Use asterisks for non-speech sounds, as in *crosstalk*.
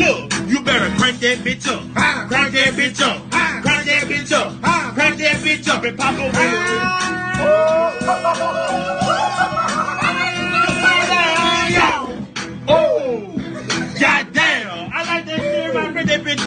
Look, you better crank that bitch up. Ah. Crank that bitch up. Ah. Crank that bitch up. Ah. Crank that bitch up and pop a Ah. *laughs* Oh, goddamn! I like that shit. my crank that bitch.